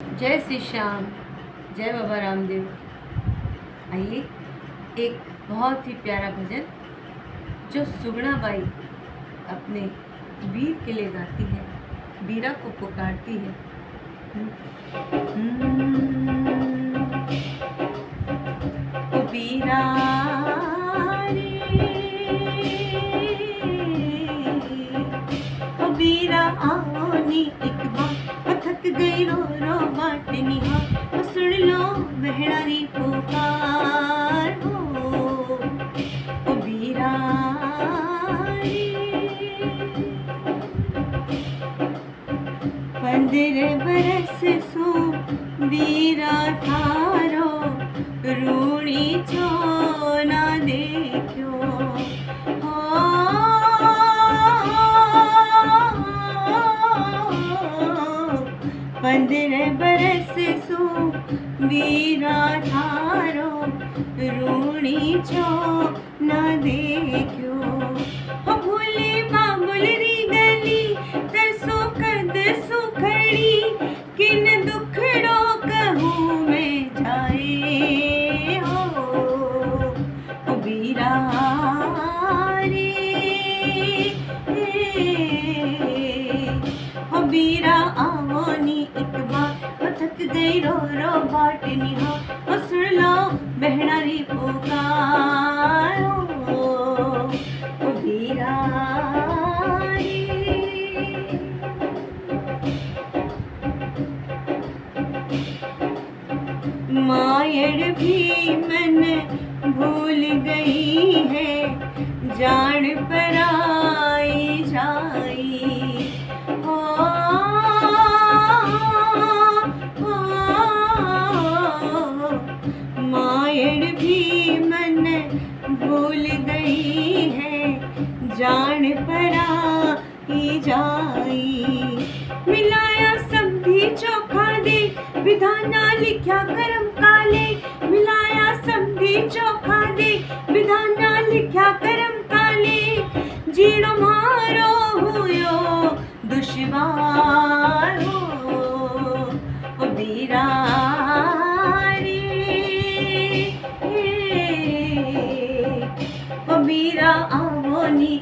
जय श्री श्याम, जय बाबा रामदेव। आइए एक बहुत ही प्यारा भजन जो सुगना बाई अपने वीर के लिए गाती है, वीरा को पुकारती है। ओ वीरा रे ओ वीरा आओनी एक गई रो रो बाट हो सुन लो बहनारी पुकार हो। पंद्रह बरस पंद्रह बरस सो वीरा थारो रूणी छो न देखो भूले बाबुल गली तरसो कद सुखड़ी, किन दुखड़ो कहूँ मैं जाए? हो वीरा रे वीरा आवनी एक बार ओ थक गई रो रो बाट निहा ओ सुन लो बहनारी पुकार ओ वीरा रे मायड़ भी मन भूल बनाई जाई। मिलाया सब्ज़ी चौखा दे, विधाना लिखा करम काले। मिलाया सब्ज़ी चोखा दे, विधाना लिखा करम काले। ज़ीरो मारो हुयो, दुश्वार हो बीरा मीरा आवो नी